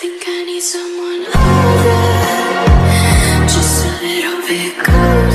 think I need someone other, just a little bit.